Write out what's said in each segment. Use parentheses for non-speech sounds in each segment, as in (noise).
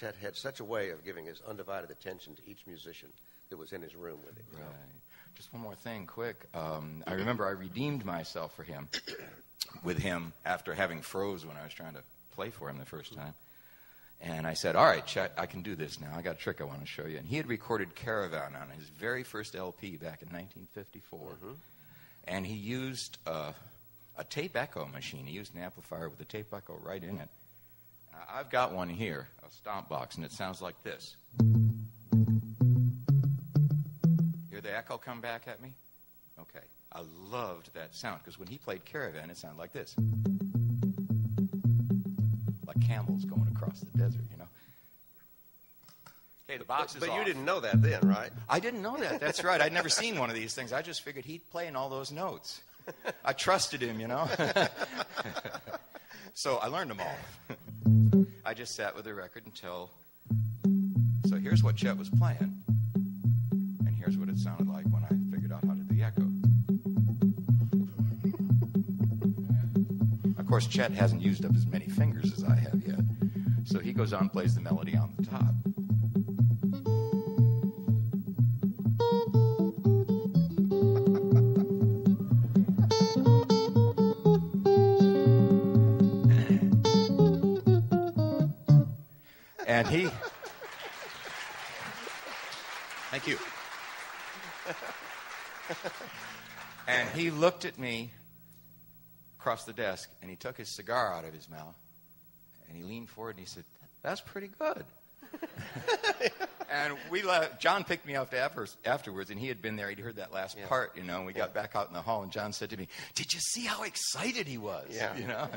Chet had such a way of giving his undivided attention to each musician that was in his room with him. Right. Just one more thing, quick. Um, I remember I redeemed myself for him, with him after having froze when I was trying to play for him the first time. And I said, "All right, Chet, I can do this now. I got a trick I want to show you." And he had recorded "Caravan" on his very first LP back in 1954, and he used uh, a tape echo machine. He used an amplifier with a tape echo right in it. Uh, I've got one here, a stomp box, and it sounds like this. Hear the echo come back at me? Okay. I loved that sound because when he played Caravan, it sounded like this. Like camels going across the desert, you know. Okay, the box But, is but you didn't know that then, right? I didn't know that. That's right. I'd never seen one of these things. I just figured he'd play in all those notes. I trusted him, you know. (laughs) so I learned them all. I just sat with the record until. So here's what Chet was playing, and here's what it sounded like when I figured out how to do the echo. Of course, Chet hasn't used up as many fingers as I have yet, so he goes on and plays the melody on the top. And he. Thank you. (laughs) and he looked at me across the desk and he took his cigar out of his mouth and he leaned forward and he said, That's pretty good. (laughs) and we left, John picked me up after, afterwards and he had been there. He'd heard that last Yeah. part, you know, and we got back out in the hall and John said to me, Did you see how excited he was? Yeah. You know?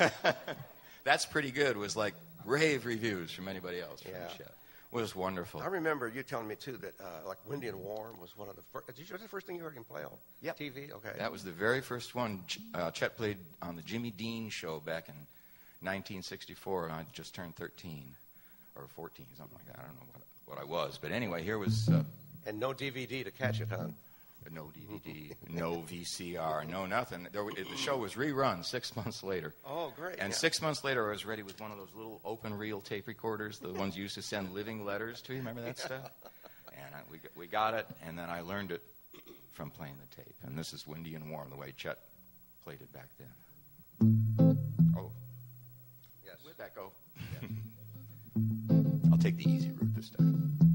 (laughs) That's pretty good was like rave reviews from anybody else from Yeah. Chet. Was wonderful. I remember you telling me too that uh, like "Windy and Warm" was one of the first. Did you, was the first thing you heard him play on Yep. TV? Okay. That was the very first one. Uh, Chet played on the Jimmy Dean show back in 1964, and I just turned 13 or 14, something like that. I don't know what, what I was, but anyway, here was uh, and no DVD to catch it, huh? No DVD, no VCR, no nothing. There, the show was rerun six (laughs) months later. Oh, great. And yeah. six months later, I was ready with one of those little open reel tape recorders, the ones you used to send living letters to. You remember that stuff? And I, we, got- we got it, and then I learned it from playing the tape. And this is Windy and Warm, the way Chet played it back then. Oh, Yes. with echo. (laughs) I'll take the easy route this time.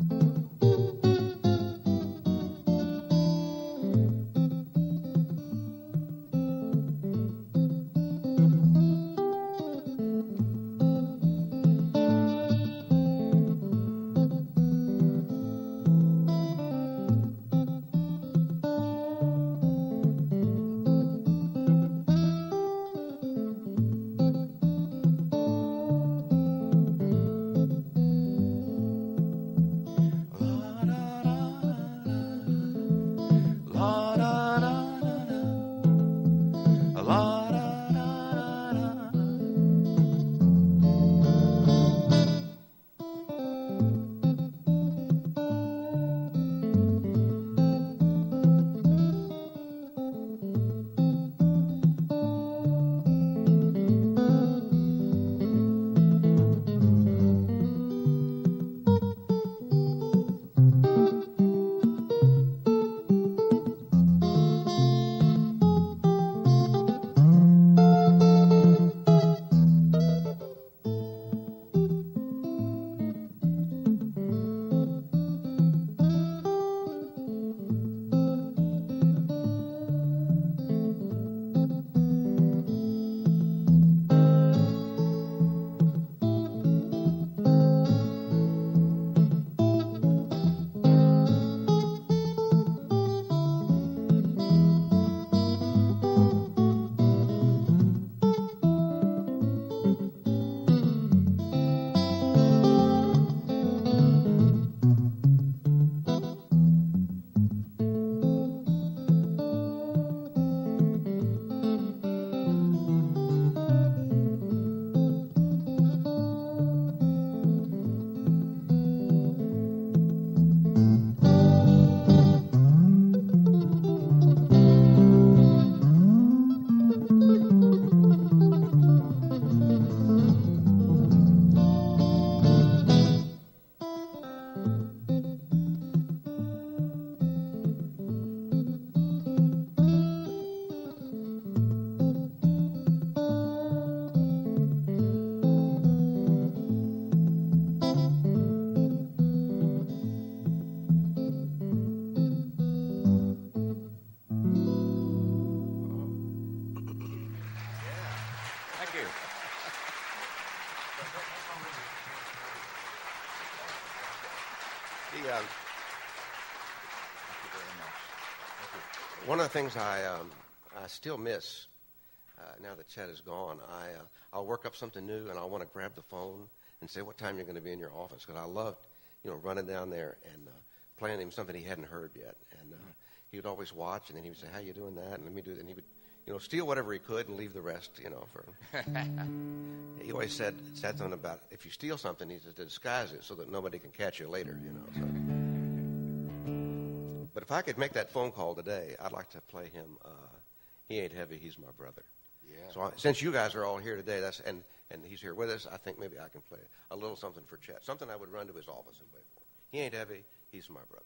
One of the things I, um, I still miss uh, now that Chet is gone, I, uh, I'll work up something new and I'll want to grab the phone and say what time you're going to be in your office because I loved, you know, running down there and uh, playing him something he hadn't heard yet. And uh, he would always watch and then he would say, "How you doing that?" And let me do it. And he would, you know, steal whatever he could and leave the rest, you know, for. (laughs) he always said said something about if you steal something, he says to disguise it so that nobody can catch you later, you know. So. But if I could make that phone call today, I'd like to play him. Uh, he ain't heavy. He's my brother. Yeah. So I, since you guys are all here today, that's and and he's here with us, I think maybe I can play a little something for Chet. Something I would run to his office and play for. He ain't heavy. He's my brother.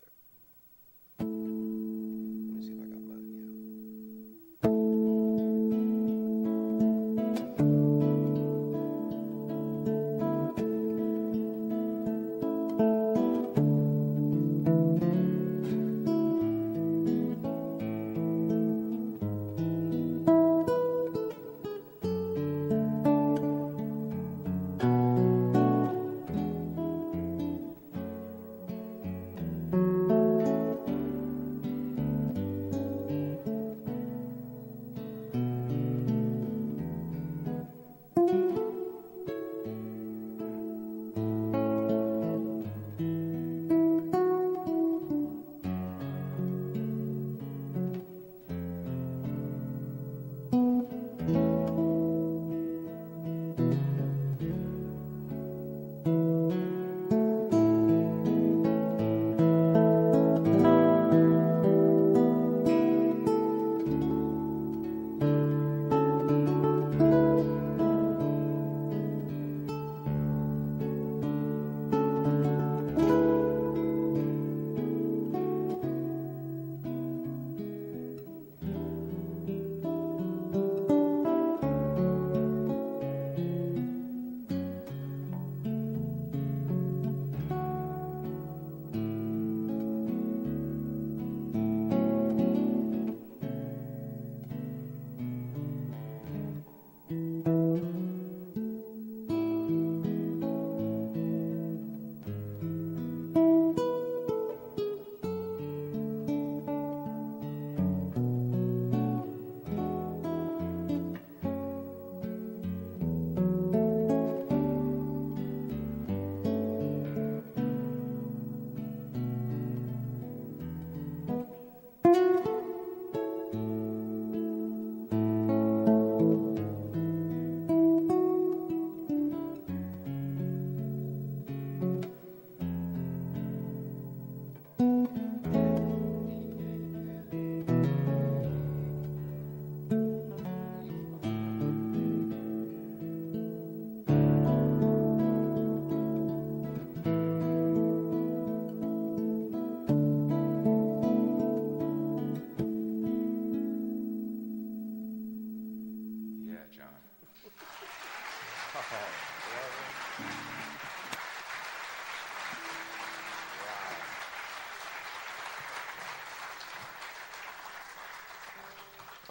Yeah, John.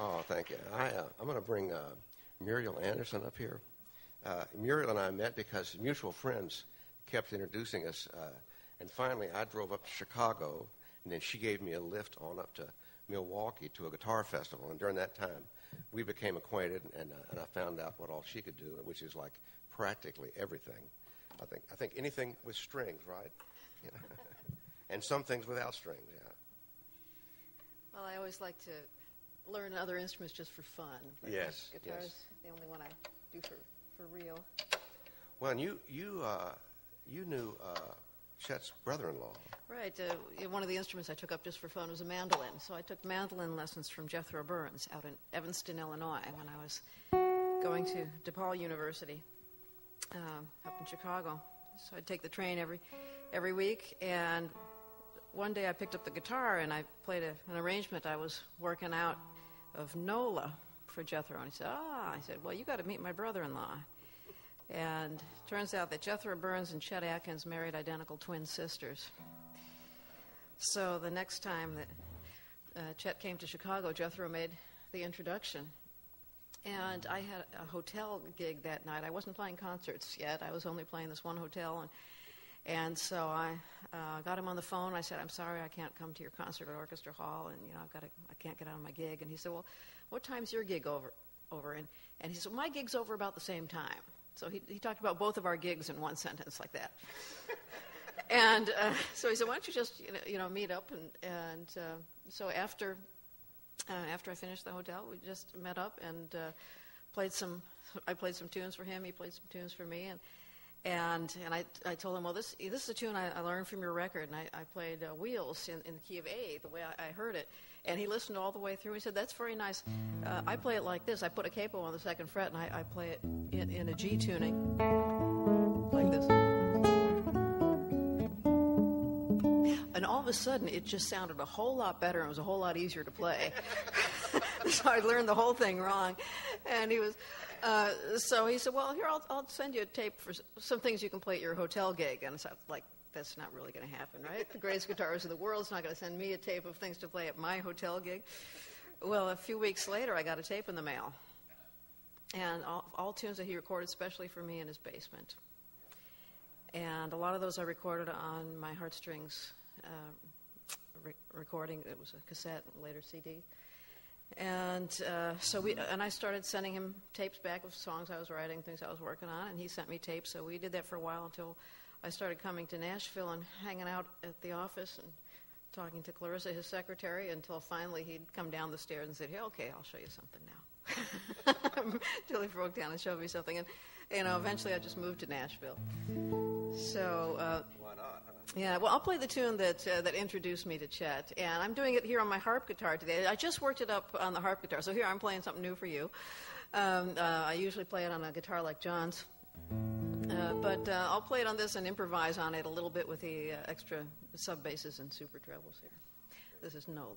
Oh, thank you. I, uh, I'm going to bring uh, Muriel Anderson up here. Uh, Muriel and I met because mutual friends kept introducing us. Uh, and finally, I drove up to Chicago, and then she gave me a lift on up to Milwaukee to a guitar festival. And during that time, we became acquainted, and, uh, and I found out what all she could do, which is like practically everything. I think, I think anything with strings, right? You know? (laughs) and some things without strings, yeah. Well, I always like to learn other instruments just for fun. but Yes, Guitar's yes. the only one I do for, for real. Well, and you, you, uh, you knew uh, Chet's brother-in-law. Right. Uh, one of the instruments I took up just for fun was a mandolin. So I took mandolin lessons from Jethro Burns out in Evanston, Illinois, when I was going to DePaul University um, up in Chicago. So I'd take the train every every week, and one day I picked up the guitar and I played a, an arrangement I was working out of Nola for Jethro. And he said, "Ah," I said, "Well, you got to meet my brother-in-law." And turns out that Jethro Burns and Chet Atkins married identical twin sisters. So the next time that uh, Chet came to Chicago, Jethro made the introduction. And I had a hotel gig that night. I wasn't playing concerts yet. I was only playing this one hotel. And, And so I uh, got him on the phone. I said, "I'm sorry, I can't come to your concert at Orchestra Hall, and you know, I've got to, I can't get out of my gig." And he said, "Well, what time's your gig over?" Over and and he said, "My gig's over about the same time." So he he talked about both of our gigs in one sentence like that. and uh, so he said, "Why don't you just you know, you know meet up?" And and uh, so after uh, after I finished the hotel, we just met up and uh, played some. I played some tunes for him. He played some tunes for me, and and and I, I told him, well, this this is a tune I, I learned from your record, and I, I played uh, Wheels in, in the key of A, the way I, I heard it. And he listened all the way through. And he said, that's very nice. Uh, I play it like this. I put a capo on the second fret, and I, I play it in, in a G tuning, like this. And all of a sudden, it just sounded a whole lot better and it was a whole lot easier to play. (laughs) so I learned the whole thing wrong. And he was, uh, so he said, Well, here, I'll, I'll send you a tape for some things you can play at your hotel gig. And I said, like, that's not really going to happen, right? The greatest guitarist in the world is not going to send me a tape of things to play at my hotel gig. Well, a few weeks later, I got a tape in the mail. And all, all tunes that he recorded specially for me in his basement. And a lot of those I recorded on my Heartstrings uh, re- recording. It was a cassette, later CD. And uh, so we, and I started sending him tapes back of songs I was writing, things I was working on, and he sent me tapes. So we did that for a while until I started coming to Nashville and hanging out at the office and talking to Clarissa, his secretary, until finally he'd come down the stairs and said, "Hey, okay, I'll show you something now." (laughs) Until he broke down and showed me something, and you know, eventually I just moved to Nashville. So. Uh, Why not? Yeah, well, I'll play the tune that uh, that introduced me to Chet, and I'm doing it here on my harp guitar today. I just worked it up on the harp guitar, so here I'm playing something new for you. Um, uh, I usually play it on a guitar like John's, uh, but uh, I'll play it on this and improvise on it a little bit with the uh, extra sub basses and super trebles here. This is Nola.